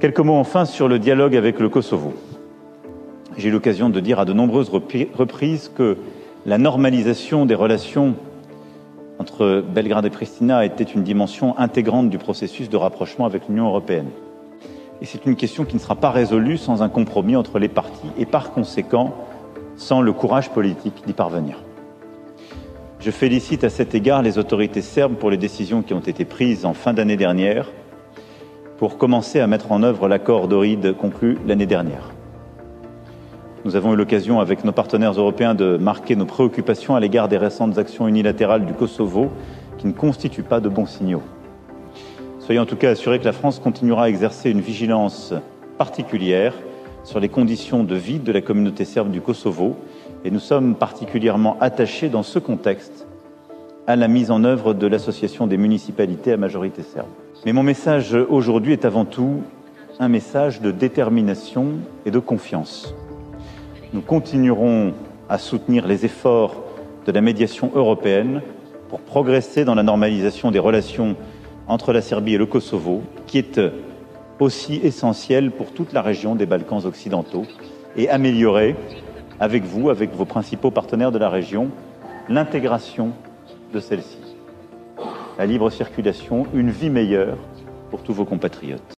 Quelques mots enfin sur le dialogue avec le Kosovo. J'ai eu l'occasion de dire à de nombreuses reprises que la normalisation des relations entre Belgrade et Pristina était une dimension intégrante du processus de rapprochement avec l'Union européenne. Et c'est une question qui ne sera pas résolue sans un compromis entre les parties et par conséquent sans le courage politique d'y parvenir. Je félicite à cet égard les autorités serbes pour les décisions qui ont été prises en fin d'année dernière pour commencer à mettre en œuvre l'accord d'Oride conclu l'année dernière. Nous avons eu l'occasion avec nos partenaires européens de marquer nos préoccupations à l'égard des récentes actions unilatérales du Kosovo qui ne constituent pas de bons signaux. Soyez en tout cas assurés que la France continuera à exercer une vigilance particulière sur les conditions de vie de la communauté serbe du Kosovo et nous sommes particulièrement attachés dans ce contexte à la mise en œuvre de l'association des municipalités à majorité serbe. Mais mon message aujourd'hui est avant tout un message de détermination et de confiance. Nous continuerons à soutenir les efforts de la médiation européenne pour progresser dans la normalisation des relations entre la Serbie et le Kosovo, qui est aussi essentielle pour toute la région des Balkans occidentaux, et améliorer avec vous, avec vos principaux partenaires de la région, l'intégration de celle-ci. La libre circulation, une vie meilleure pour tous vos compatriotes.